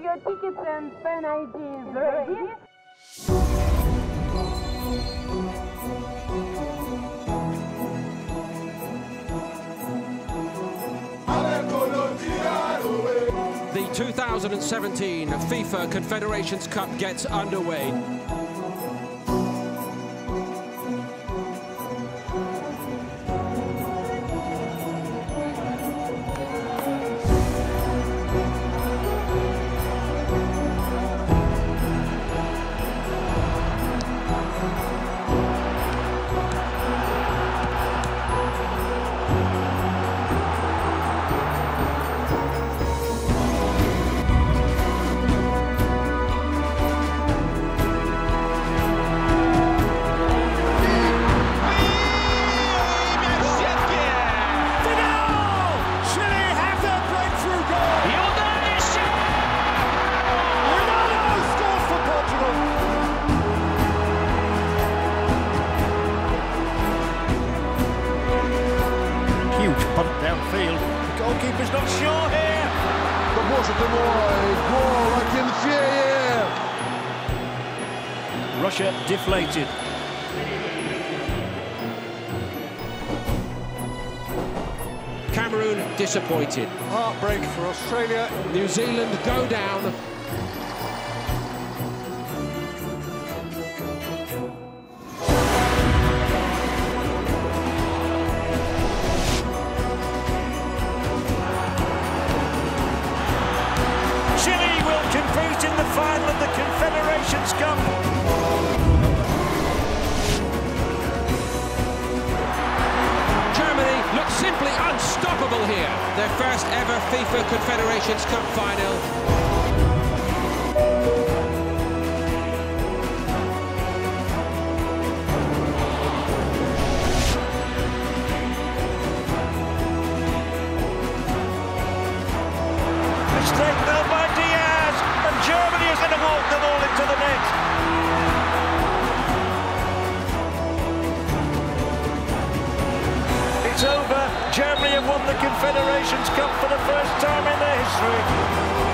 your tickets and fan IDs ready? The 2017 FIFA Confederations Cup gets underway. Goalkeeper's not sure here. To może to było goal, I can feel it. Russia deflated. Cameroon disappointed. Heartbreak for Australia. New Zealand go down. Their first ever FIFA Confederations Cup final. Mistake made by Diaz, and Germany is going to walk the ball into the net. Confederations Cup for the first time in their history.